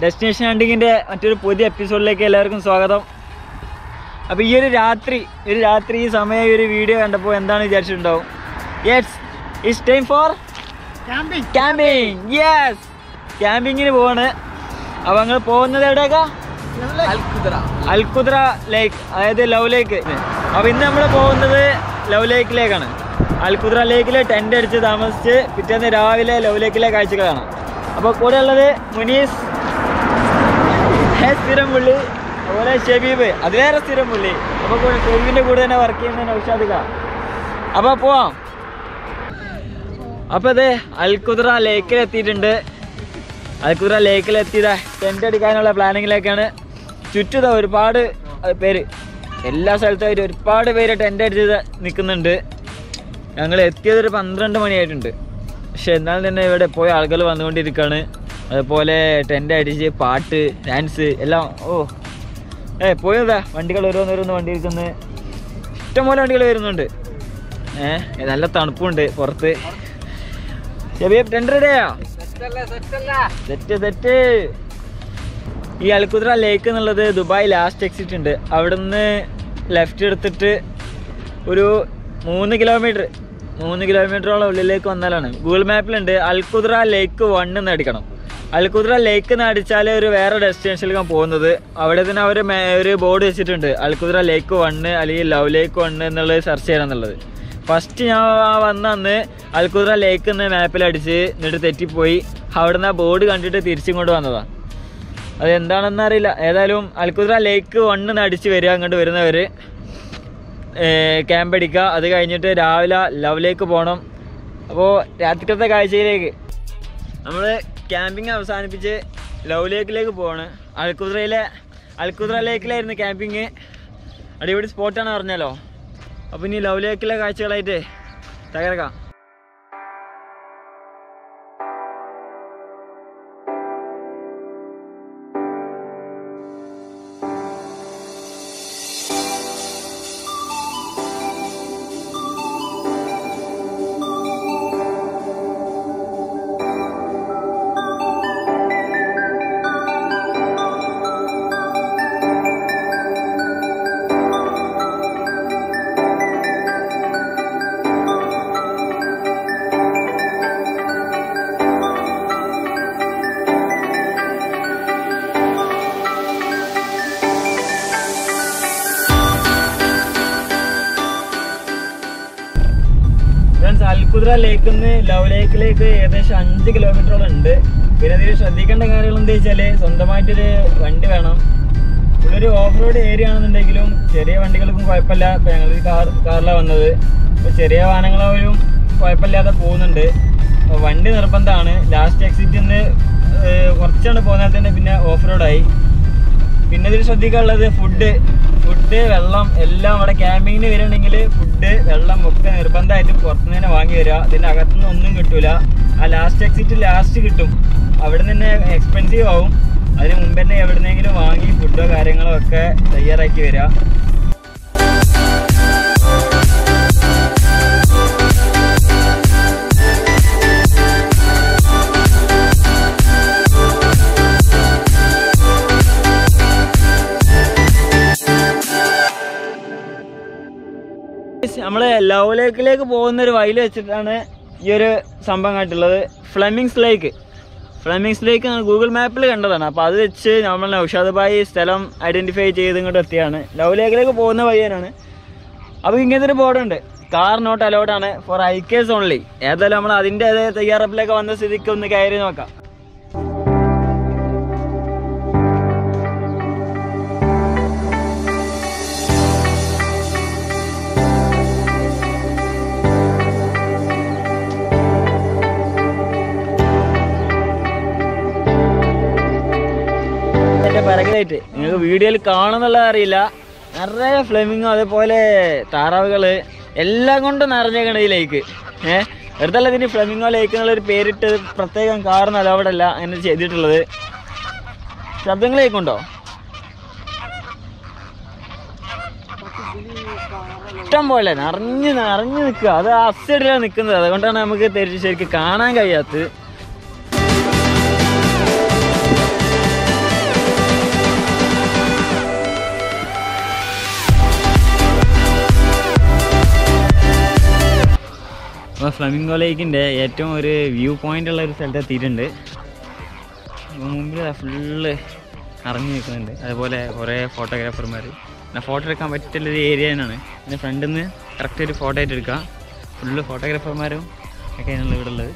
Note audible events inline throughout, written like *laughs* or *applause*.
Destination ഹണ്ടിങ്ങിന്റെ മറ്റൊരു പുതിയ എപ്പിസോഡിലേക്ക് എല്ലാവർക്കും സ്വാഗതം. അപ്പോൾ ഈ ഒരു രാത്രി ഒരു രാത്രി ഈ സമയം ഈ ഒരു വീഡിയോ കണ്ടപ്പോൾ എന്താണ് വിചാരിച്ചിട്ടുണ്ടാവും? Yes it's time for camping camping yes ക്യാമ്പിങ്ങിന് പോവാണ്. അപ്പോൾ നിങ്ങൾ പോകുന്നത് എവിടെയൊക്കെ അൽക്കുദ്ര ലേക്ക് അതായത് ലവ് ലേക്ക് അപ്പോൾ ഇന്ന് നമ്മൾ പോകുന്നത് ലവ് ലേക്കിലേക്കാണ് അൽക്കുദ്ര ലേക്കിൽ ടെന്റ് അടിച്ച് താമസിച്ച് പിറ്റേന്ന് രാവിലെ ലവ് ലേക്കിലെ കാഴ്ചകളാണ് അപ്പോൾ കൂടെ ഉള്ളത് മുനീസ് ഹേ, സ്ഥിരം പുള്ളി അതുപോലെ ഷബീബ് അതിലേറെ സ്ഥിരം പുള്ളി. അപ്പോൾ ഷബീബിന്റെ കൂടെ തന്നെ വർക്ക് ചെയ്യുന്ന നൗഷാദിക അപ്പോൾ പോവാം. അപ്പോൾ അതെ അൽക്കുദ്ര ലേക്കിൽ എത്തിയിട്ടുണ്ട് അൽക്കുദ്ര ലേക്കിൽ എത്തിയത് ടെന്റ് അടിക്കാനുള്ള പ്ലാനിങ്ങിലേക്കാണ് ചുറ്റുത ഒരുപാട് പേര് എല്ലാ സ്ഥലത്തായിട്ട് ഒരുപാട് പേര് ടെന്റ് അടിച്ച് നിൽക്കുന്നുണ്ട് ഞങ്ങൾ എത്തിയത് ഒരു പന്ത്രണ്ട് മണിയായിട്ടുണ്ട്. പക്ഷെ എന്നാൽ തന്നെ ഇവിടെ പോയ ആളുകൾ വന്നുകൊണ്ടിരിക്കുകയാണ് അതുപോലെ ടെന്റ് അടിച്ച് പാട്ട് ഡാൻസ് എല്ലാം. ഓ. ഏ പോയതാ. വണ്ടികൾ ഓരോന്നോരോന്ന് വണ്ടി ഇരിക്കുന്നത് ഇഷ്ടംപോലെ വണ്ടികൾ വരുന്നുണ്ട്. ഏ നല്ല തണുപ്പുണ്ട് പുറത്ത്. ടെൻഡർ റെഡിയാ സെറ്റ് സെറ്റ് ഈ അൽക്കുദ്ര ലേക്ക് എന്നുള്ളത് ദുബായ് ലാസ്റ്റ് എക്സിറ്റ് ഉണ്ട്. അവിടുന്ന് ലെഫ്റ്റ് എടുത്തിട്ട് ഒരു മൂന്ന് കിലോമീറ്റർ മൂന്ന് കിലോമീറ്ററോളം ഉള്ളിലേക്ക് വന്നാലാണ്. ഗൂഗിൾ മാപ്പിലുണ്ട് അൽക്കുദ്ര ലേക്ക് വൺ എന്ന് അടിക്കണം. അൽക്കുദ്ര ലേക്ക് എന്ന് അടിച്ചാൽ ഒരു വേറെ ഡെസ്റ്റിനേഷനിലേക്കാണ് പോകുന്നത്. അവിടെ തന്നെ അവർ ഒരു ബോർഡ് വെച്ചിട്ടുണ്ട്. അൽക്കുദ്ര ലേക്ക് വണ്ണ് അല്ലെങ്കിൽ ലവ് ലേക്ക് വണ്ണ് എന്നുള്ളത് സെർച്ച് ചെയ്യണം എന്നുള്ളത്. ഫസ്റ്റ് ഞാൻ വന്ന അന്ന് അൽക്കുദ്ര ലേക്ക് എന്ന് മാപ്പിൽ അടിച്ച് എന്നിട്ട് തെറ്റിപ്പോയി. അവിടെ നിന്ന് ആ ബോർഡ് കണ്ടിട്ട് തിരിച്ചിങ്ങോട്ട് വന്നതാണ് അത് എന്താണെന്ന് അറിയില്ല. ഏതായാലും അൽക്കുദ്ര ലേക്ക് വണ്ണിന്ന് അടിച്ച് വരിക അങ്ങോട്ട് വരുന്നവർ ക്യാമ്പ് അടിക്കുക. അത് കഴിഞ്ഞിട്ട് രാവിലെ ലവ് ലേക്ക് പോകണം അപ്പോൾ രാത്രിക്കത്തെ കാഴ്ചയിലേക്ക്. നമ്മൾ ക്യാമ്പിങ് അവസാനിപ്പിച്ച് ലവ് ലേക്കിലേക്ക് പോവാണ്. അൽക്കുദ്രയിലെ അൽക്കുദ്ര ലേക്കിലായിരുന്നു ക്യാമ്പിങ് അടിപൊളി സ്പോട്ടാണ് പറഞ്ഞാലോ അപ്പോൾ ഇനി ലവ് ലേക്കിലെ കാഴ്ചകളായിട്ട് തകർക്കാം. അൽക്കുദ്ര ലേക്ക് നിന്ന് ലവ് ലേക്കിലേക്ക് ഏകദേശം അഞ്ച് കിലോമീറ്ററോളം ഉണ്ട് പിന്നെ ഇതിൽ ശ്രദ്ധിക്കേണ്ട കാര്യങ്ങൾ എന്താ വെച്ചാൽ സ്വന്തമായിട്ടൊരു വണ്ടി വേണം. ഇതൊരു ഓഫ് റോഡ് ഏരിയ ആണെന്നുണ്ടെങ്കിലും ചെറിയ വണ്ടികൾക്കും കുഴപ്പമില്ല. ഇപ്പം ഞങ്ങൾ കാർ കാറിലാണ് വന്നത്. അപ്പോൾ ചെറിയ വാഹനങ്ങളും കുഴപ്പമില്ലാതെ പോകുന്നുണ്ട്. അപ്പോൾ വണ്ടി നിർബന്ധമാണ്. ലാസ്റ്റ് എക്സിറ്റിൽ നിന്ന് കുറച്ചാണ് പോകുന്നത് തന്നെ പിന്നെ ഓഫ് റോഡായി പിന്നെ ഇതിൽ ശ്രദ്ധിക്കാനുള്ളത് ഫുഡ് ഫുഡ് വെള്ളം എല്ലാം അവിടെ ക്യാമ്പിങ്ങിന് വരുന്നുണ്ടെങ്കിൽ ഫുഡ് വെള്ളം ഒക്കെ നിർബന്ധമായിട്ടും പുറത്തുനിന്ന് തന്നെ വാങ്ങി വരിക. ഇതിന്റെ അകത്തുനിന്ന് ഒന്നും കിട്ടൂല. ആ ലാസ്റ്റ് എക്സിറ്റ് ലാസ്റ്റ് കിട്ടും. അവിടെ നിന്ന് എക്സ്പെൻസീവ് ആവും. അതിന് മുമ്പ് തന്നെ എവിടുന്നെങ്കിലും വാങ്ങി ഫുഡോ കാര്യങ്ങളോ ഒക്കെ തയ്യാറാക്കി വരിക. ലവ് ലേക്കിലേക്ക് പോകുന്ന ഒരു വയൽ വെച്ചിട്ടാണ് ഈ ഒരു സംഭവം കണ്ടിട്ടുള്ളത്. Flamingos lake flamingos lake Google മാപ്പിൽ കണ്ടതാണ്. അപ്പോൾ അത് വെച്ച് നമ്മൾ നൗഷാദ് ഭായി സ്ഥലം ഐഡന്റിഫൈ ചെയ്ത് ഇങ്ങോട്ട് എത്തിയാണ്. ലവ് ലേക്കിലേക്ക് പോകുന്ന വഴിയാണ് അപ്പോൾ ഇങ്ങനത്തെ ഒരു ബോർഡുണ്ട് കാർ നോട്ട് അലൗഡ് ആണ്. ഫോർ ഐക്കേഴ്സ് ഓൺലി ഏതായാലും നമ്മൾ അതിന്റെ തയ്യാറെടുപ്പിലേക്ക് വന്ന സ്ഥിതിക്ക് ഒന്ന് കയറി നോക്കാം. എന്റെ പിറകിലായിട്ട് നിങ്ങൾക്ക് വീഡിയോയിൽ കാണുന്നുള്ള അറിയില്ല. നിറയെ ഫ്ലെമിങ്ങും അതേപോലെ താറാവുകൾ എല്ലാം കൊണ്ടും നിറഞ്ഞേക്കണ ഈ ലേക്ക് ഏഹ് വെറുതെ ഇതിന് ഫ്ലെമിങ്ങോ ലേക്ക് എന്നുള്ളൊരു പേരിട്ട് പ്രത്യേകം കാരണമല്ല അവിടെ അല്ല അങ്ങനെ ചെയ്തിട്ടുള്ളത്. ശബ്ദങ്ങൾ കേൾക്കുണ്ടോ ഇഷ്ടം പോലെ നിറഞ്ഞ് നിറഞ്ഞ് നിൽക്കുക. അത് അസൈഡിലാണ് നിൽക്കുന്നത് അതുകൊണ്ടാണ് നമുക്ക് തിരിച്ച് ശരിക്കും കാണാൻ കഴിയാത്തത്. ഫ്ലമിംഗോ ലേക്കിന്റെ ഏറ്റവും ഒരു വ്യൂ പോയിന്റ് ഉള്ള ഒരു സ്ഥലത്ത് എത്തിയിട്ടുണ്ട്. മുമ്പിൽ ഫുള്ള് അറിഞ്ഞു നിൽക്കുന്നുണ്ട്. അതുപോലെ കുറേ ഫോട്ടോഗ്രാഫർമാർ പിന്നെ ഫോട്ടോ എടുക്കാൻ പറ്റുള്ളൊരു ഏരിയ തന്നെയാണ്. പിന്നെ ഫ്രണ്ടിൽ നിന്ന് കറക്റ്റ് ഒരു ഫോട്ടോ ആയിട്ട് എടുക്കാം. ഫുള്ള് ഫോട്ടോഗ്രാഫർമാരും ഒക്കെയാണ് ഇവിടെ ഉള്ളത്.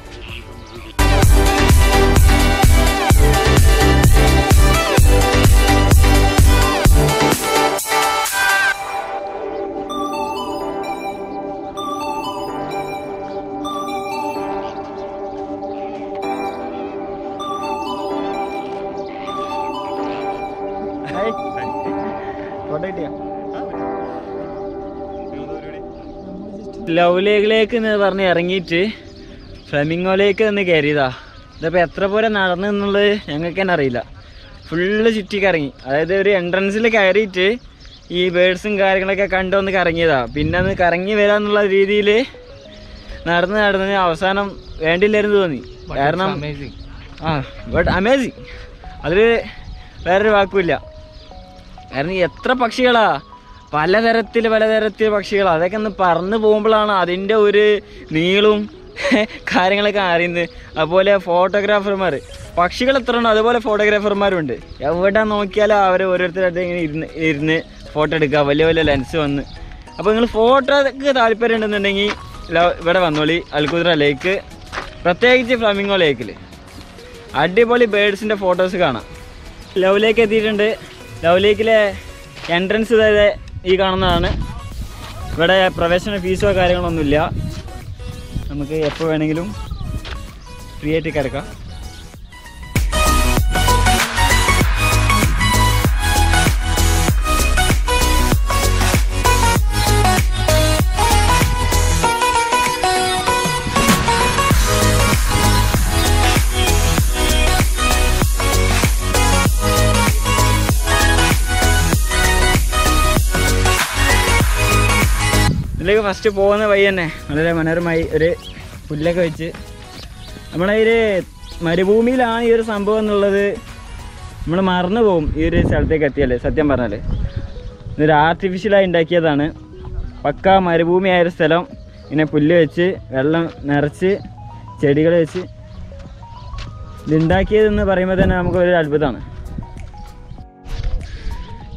ലവ് ലേക്കിലേക്ക് എന്ന് പറഞ്ഞ് ഇറങ്ങിയിട്ട് ഫ്ലമിംഗോലേക്ക് ഒന്ന് കയറിയതാ. ഇതിപ്പോൾ എത്ര പോലെ നടന്നു എന്നുള്ളത് ഞങ്ങൾക്ക് തന്നെ അറിയില്ല. ഫുള്ള് ചുറ്റി കറങ്ങി അതായത് ഒരു എൻട്രൻസിൽ കയറിയിട്ട് ഈ ബേഡ്സും കാര്യങ്ങളൊക്കെ കണ്ടൊന്ന് കറങ്ങിയതാ. പിന്നെ ഒന്ന് കറങ്ങി വരാന്നുള്ള രീതിയിൽ നടന്ന് നടന്ന് അവസാനം വേണ്ടില്ലായിരുന്നു തോന്നി. കാരണം ആ ബട്ട് അമേസിങ് അതിൽ വേറൊരു വാക്കുമില്ല. കാരണം എത്ര പക്ഷികളാ? പലതരത്തിൽ പലതരത്തിൽ പക്ഷികൾ അതൊക്കെ ഒന്ന് പറന്ന് പോകുമ്പോഴാണ് അതിന്റെ ഒരു നീളവും *laughs* കാര്യങ്ങളൊക്കെ അറിയുന്നത്. അതുപോലെ ഫോട്ടോഗ്രാഫർമാർ പക്ഷികൾ എത്ര ഉണ്ടോ? അതുപോലെ ഫോട്ടോഗ്രാഫർമാരുണ്ട്. എവിടെ നോക്കിയാലും അവർ ഓരോരുത്തരായിട്ട് ഇങ്ങനെ ഇരുന്ന് ഇരുന്ന് ഫോട്ടോ എടുക്കുക. വലിയ വലിയ ലെൻസ് വന്ന്. അപ്പോൾ നിങ്ങൾ ഫോട്ടോക്ക് താല്പര്യം ഉണ്ടെന്നുണ്ടെങ്കിൽ ഇവിടെ വന്നോളി. അൽക്കുദ്ര ലേക്ക്. പ്രത്യേകിച്ച് ഫ്ലമിംഗോ ലേക്കിൽ അടിപൊളി ബേഡ്സിന്റെ ഫോട്ടോസ് കാണാം. ലവ് ലേക്ക് എത്തിയിട്ടുണ്ട്. ലവ് ലേക്കിലെ എൻട്രൻസ് ഇതായത് ഈ കാണുന്നതാണ്. ഇവിടെ പ്രവേശന ഫീസോ കാര്യങ്ങളൊന്നുമില്ല. നമുക്ക് എപ്പോൾ വേണമെങ്കിലും ഫ്രീ ആയിട്ട് കിടക്കാം. ഫസ്റ്റ് പോകുന്ന വഴി തന്നെ. വളരെ മനോഹരമായി ഒരു പുല്ലൊക്കെ വെച്ച് നമ്മളെ ഒരു മരുഭൂമിയിലാണ് ഈ ഒരു സംഭവം എന്നുള്ളത് നമ്മൾ മറന്നു പോകും ഈ ഒരു സ്ഥലത്തേക്ക് എത്തിയല്ലേ സത്യം പറഞ്ഞാൽ ഇതൊരു ആർട്ടിഫിഷ്യലായി ഉണ്ടാക്കിയതാണ്. പക്ക മരുഭൂമിയായ ഒരു സ്ഥലം. ഇങ്ങനെ പുല്ല് വെച്ച് വെള്ളം നിറച്ച് ചെടികൾ വെച്ച് ഇതുണ്ടാക്കിയതെന്ന് പറയുമ്പോൾ തന്നെ നമുക്ക് ഒരു അത്ഭുതമാണ്.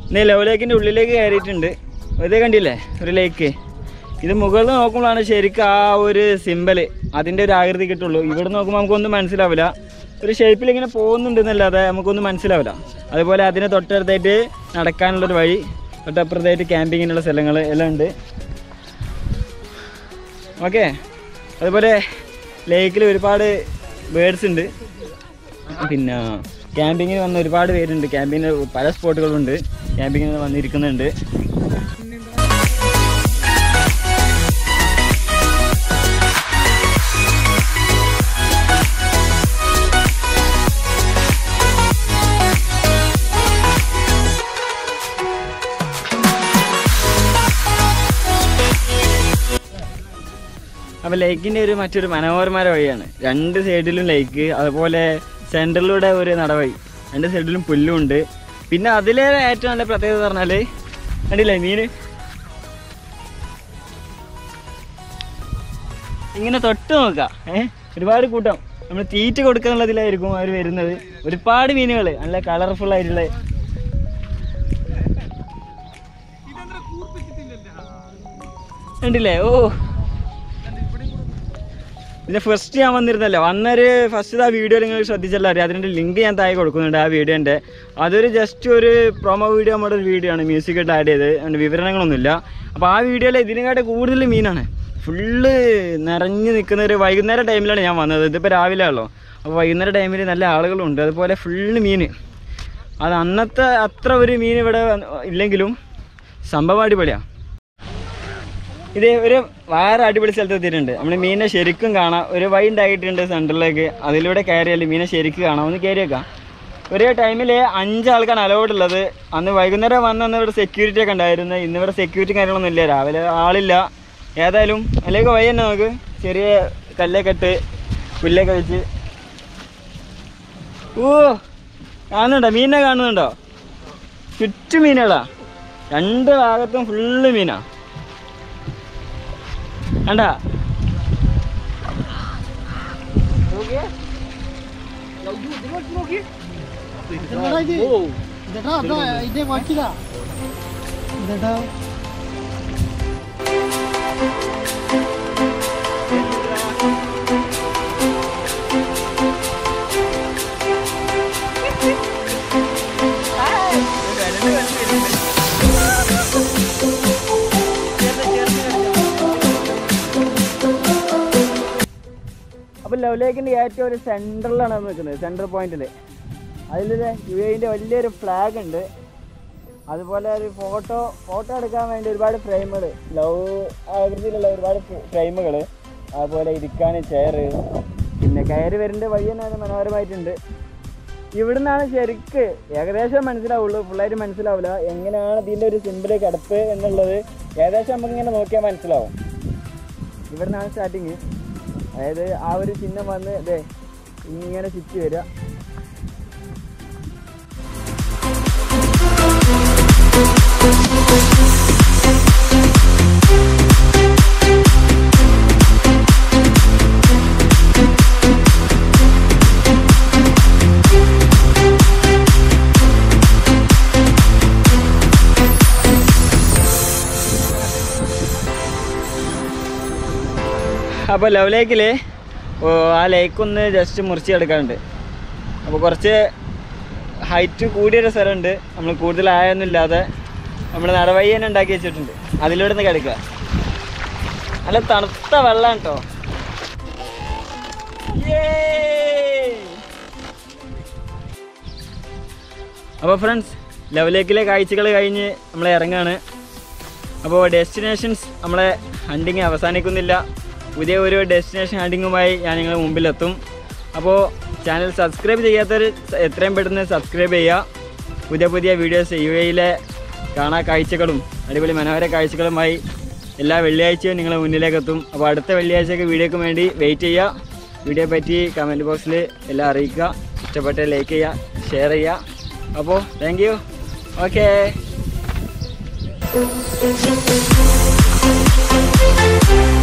ഇന്ന് ലവ് ലേക്കിന്റെ ഉള്ളിലേക്ക് കയറിയിട്ടുണ്ട്. വെറുതെ കണ്ടില്ലേ? ഒരു ലേക്ക് ഇത് മുകളിൽ നോക്കുമ്പോഴാണ് ശരിക്കും ആ ഒരു സിമ്പൽ അതിന്റെ ഒരു ആകൃതി കിട്ടുള്ളൂ. ഇവിടെ നോക്കുമ്പോൾ നമുക്കൊന്നും മനസ്സിലാവില്ല. ഒരു ഷേപ്പിൽ ഇങ്ങനെ പോകുന്നുണ്ടെന്നല്ലാതെ നമുക്കൊന്നും മനസ്സിലാവില്ല. അതുപോലെ അതിന് തൊട്ടടുത്തായിട്ട് നടക്കാനുള്ളൊരു വഴി തൊട്ടപ്പുറത്തായിട്ട് ക്യാമ്പിങ്ങിനുള്ള സ്ഥലങ്ങൾ എല്ലാം ഉണ്ട്. ഓക്കെ അതുപോലെ ലേക്കിൽ ഒരുപാട് ബേഡ്സ് ഉണ്ട്. പിന്നെ ക്യാമ്പിങ്ങിന് വന്ന ഒരുപാട് പേരുണ്ട്. ക്യാമ്പിങ്ങിന് പല സ്പോട്ടുകളുണ്ട് ക്യാമ്പിങ്ങിന് വന്നിരിക്കുന്നുണ്ട്. അപ്പോൾ ലേക്കിന്റെ ഒരു മറ്റൊരു മനോഹരമായ വഴിയാണ്. രണ്ട് സൈഡിലും ലേക്ക് അതുപോലെ സെന്ററിലൂടെ ഒരു നടവഴി രണ്ട് സൈഡിലും പുല്ലും ഉണ്ട്. പിന്നെ അതിലെ ഏറ്റവും നല്ല പ്രത്യേകത പറഞ്ഞാൽ കണ്ടില്ലേ മീന്? ഇങ്ങനെ തൊട്ട് നോക്കാം. ഏഹ് ഒരുപാട് കൂട്ടം. നമ്മൾ തീറ്റ കൊടുക്കാനുള്ളതിലായിരിക്കും അവർ വരുന്നത്. ഒരുപാട് മീനുകൾ നല്ല കളർഫുൾ ആയിട്ടുള്ള കണ്ടില്ലേ? ഓ. ഇതിന്റെ ഫസ്റ്റ് ഞാൻ വന്നിരുന്നല്ലോ. അന്നൊരു ഫസ്റ്റ് ആ വീഡിയോ നിങ്ങൾ ശ്രദ്ധിച്ചല്ലോ. അറിയാം അതിന്റെ ലിങ്ക് ഞാൻ താഴെ കൊടുക്കുന്നുണ്ട് ആ വീഡിയോന്റെ അതൊരു ജസ്റ്റ് ഒരു പ്രൊമോ വീഡിയോ നമ്മുടെ ഒരു വീഡിയോ ആണ്. മ്യൂസിക് ഇട്ട് ആഡ് ചെയ്ത് അതിന്റെ വിവരണങ്ങളൊന്നുമില്ല. അപ്പോൾ ആ വീഡിയോയിൽ ഇതിനെക്കാട്ട് കൂടുതൽ മീനാണ് ഫുള്ള് നിറഞ്ഞു നിൽക്കുന്ന ഒരു വൈകുന്നേര ടൈമിലാണ് ഞാൻ വന്നത്. ഇതിപ്പോൾ രാവിലെ ആണല്ലോ അപ്പോൾ വൈകുന്നേര ടൈമിൽ നല്ല ആളുകളുണ്ട്. അതുപോലെ ഫുള്ള് മീൻ അത് അന്നത്തെ അത്ര ഒരു മീൻ ഇവിടെ ഇല്ലെങ്കിലും സംഭവം അടിപൊളിയാണ് ഇത് ഒരു വേറെ അടിപൊളി സ്ഥലത്ത് എത്തിയിട്ടുണ്ട്. നമ്മൾ മീനെ ശരിക്കും കാണാം. ഒരു വൈൻഡ് ആയിട്ടുണ്ട് സെന്ററിലേക്ക് അതിലൂടെ കയറിയാൽ മീനെ ശരിക്കും കാണാം. ഒന്ന് കയറി വെക്കാം ഒരേ ടൈമിൽ അഞ്ചാൾക്കാണ് അലൗഡ് ഉള്ളത്. അന്ന് വൈകുന്നേരം വന്ന അന്ന് ഇവിടെ സെക്യൂരിറ്റി ഒക്കെ ഉണ്ടായിരുന്നു. ഇന്ന് ഇവിടെ സെക്യൂരിറ്റി കാര്യങ്ങളൊന്നും ഇല്ല. രാവിലെ ആളില്ല. ഏതായാലും അല്ലെങ്കിൽ വഴി തന്നെ നമുക്ക് ചെറിയ കല്ലൊക്കെ ഇട്ട് പുല്ലൊക്കെ വെച്ച്. ഓ കാണുന്നുണ്ടോ? മീനെ കാണുന്നുണ്ടോ? ചുറ്റും മീനുകളാ. രണ്ട് ഭാഗത്തും ഫുള്ള് മീനാ. anda okay now you do love ലേക്കിന്റെ ഏറ്റവും ഒരു സെന്ററിലാണ് നിൽക്കുന്നത് സെന്റർ പോയിന്റിൽ അതിലൊരു യു എന്റെ വലിയൊരു ഫ്ലാഗ് ഉണ്ട്. അതുപോലെ ഒരു ഫോട്ടോ ഫോട്ടോ എടുക്കാൻ വേണ്ടി ഒരുപാട് ഫ്രെയിമുകൾ ലവ് ആകൃതിയിലുള്ള ഒരുപാട് ഫ്രെയിമുകൾ അതുപോലെ ഇരിക്കാൻ ചെയർ പിന്നെ കയറി വരേണ്ട വഴി തന്നെ അത് മനോഹരമായിട്ടുണ്ട്. ഇവിടുന്നാണ് ശരിക്ക് ഏകദേശം മനസ്സിലാവുള്ളൂ. ഫുള്ളായിട്ട് മനസ്സിലാവില്ല. എങ്ങനെയാണ് ഇതിന്റെ ഒരു സിമ്പിൾ കിടപ്പ് എന്നുള്ളത്? ഏകദേശം നമുക്ക് ഇങ്ങനെ നോക്കിയാൽ മനസ്സിലാവും. ഇവിടുന്നാണ് സ്റ്റാർട്ടിങ് അതായത് ആ ഒരു ചിഹ്നം വന്ന് ഇതേ ഇങ്ങനെ ചുറ്റി വരിക. അപ്പോൾ ലവ് ലേക്കിൽ ആ ലേക്ക് ഒന്ന് ജസ്റ്റ് മുറിച്ച് എടുക്കാനുണ്ട് അപ്പോൾ കുറച്ച് ഹൈറ്റ് കൂടിയൊരു സ്ഥലമുണ്ട്. നമ്മൾ കൂടുതൽ ആയൊന്നും ഇല്ലാതെ നമ്മൾ നടവഴി തന്നെ ഉണ്ടാക്കി വെച്ചിട്ടുണ്ട്. അതിലൂടെ നിന്ന് കിടക്കുക. നല്ല തണുത്ത വെള്ളം കേട്ടോ അപ്പോൾ ഫ്രണ്ട്സ് ലെവലേക്കിലെ കാഴ്ചകൾ കഴിഞ്ഞ് നമ്മൾ ഇറങ്ങാണ്. അപ്പോൾ ഡെസ്റ്റിനേഷൻസ് നമ്മളെ ഹണ്ടിങ് അവസാനിക്കുന്നില്ല. പുതിയ ഒരു ഡെസ്റ്റിനേഷൻ ഹണ്ടിങ്ങുമായി ഞാൻ നിങ്ങളുടെ മുമ്പിലെത്തും. അപ്പോൾ ചാനൽ സബ്സ്ക്രൈബ് ചെയ്യാത്തവർ എത്രയും പെട്ടെന്ന് സബ്സ്ക്രൈബ് ചെയ്യുക. പുതിയ പുതിയ വീഡിയോസ് യു എയിലെ കാണാ കാഴ്ചകളും അടിപൊളി മനോഹര കാഴ്ചകളുമായി എല്ലാ വെള്ളിയാഴ്ചയും നിങ്ങളുടെ മുന്നിലേക്ക് എത്തും അപ്പോൾ അടുത്ത വെള്ളിയാഴ്ചയ്ക്ക് വീഡിയോക്ക് വേണ്ടി വെയിറ്റ് ചെയ്യുക. വീഡിയോ പറ്റി കമന്റ് ബോക്സിൽ എല്ലാം അറിയിക്കുക. ഇഷ്ടപ്പെട്ട ലൈക്ക് ചെയ്യുക ഷെയർ ചെയ്യുക. അപ്പോൾ thank you okay Thank you.